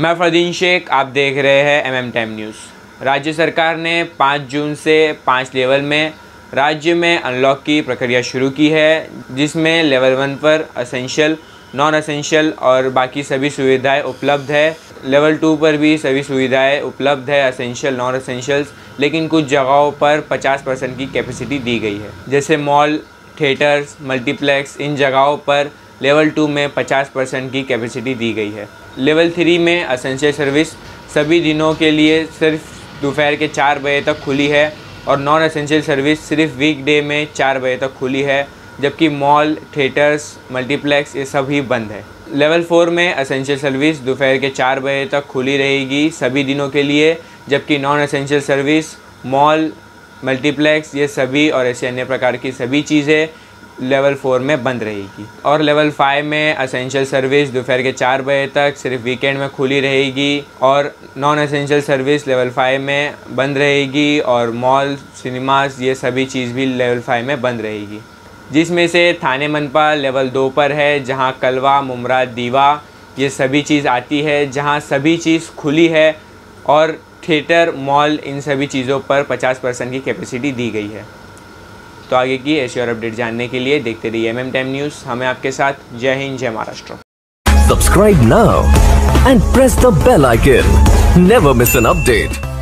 मैं फरदीन शेख, आप देख रहे हैं एम एम टाइम न्यूज़ राज्य सरकार ने 5 जून से पाँच लेवल में राज्य में अनलॉक की प्रक्रिया शुरू की है, जिसमें लेवल वन पर असेंशियल नॉन असेंशियल और बाकी सभी सुविधाएँ उपलब्ध है। लेवल टू पर भी सभी सुविधाएँ उपलब्ध है असेंशियल नॉन असेंशियल्स लेकिन कुछ जगहों पर 50 परसेंट की कैपेसिटी दी गई है। जैसे मॉल थिएटर्स मल्टीप्लेक्स इन जगहों पर लेवल टू में 50 परसेंट की कैपेसिटी दी गई है। लेवल थ्री में असेंशियल सर्विस सभी दिनों के लिए सिर्फ़ दोपहर के चार बजे तक खुली है और नॉन असेंशियल सर्विस सिर्फ़ वीकडे में चार बजे तक खुली है, जबकि मॉल थिएटर्स मल्टीप्लेक्स ये सभी बंद है। लेवल फोर में असेंशियल सर्विस दोपहर के चार बजे तक खुली रहेगी सभी दिनों के लिए, जबकि non essential service mall multiplex ये सभी और ऐसे अन्य प्रकार की सभी चीज़ें लेवल फोर में बंद रहेगी। और लेवल फाइव में असेंशियल सर्विस दोपहर के चार बजे तक सिर्फ़ वीकेंड में खुली रहेगी और non essential service level five में बंद रहेगी और मॉल सिनेमास ये सभी चीज़ भी लेवल फाइव में बंद रहेगी। जिसमें से थाने मनपा लेवल दो पर है, जहाँ कलवा, मुमरा, दीवा ये सभी चीज़ आती है, जहाँ सभी चीज़ खुली है और थिएटर मॉल इन सभी चीज़ों पर 50 परसेंट की कैपेसिटी दी गई है। तो आगे की ऐसी और अपडेट जानने के लिए देखते रहिए एम एम टाइम न्यूज़ हमें आपके साथ जय हिंद, जय Maharashtra. Subscribe now and press the bell icon never miss an update.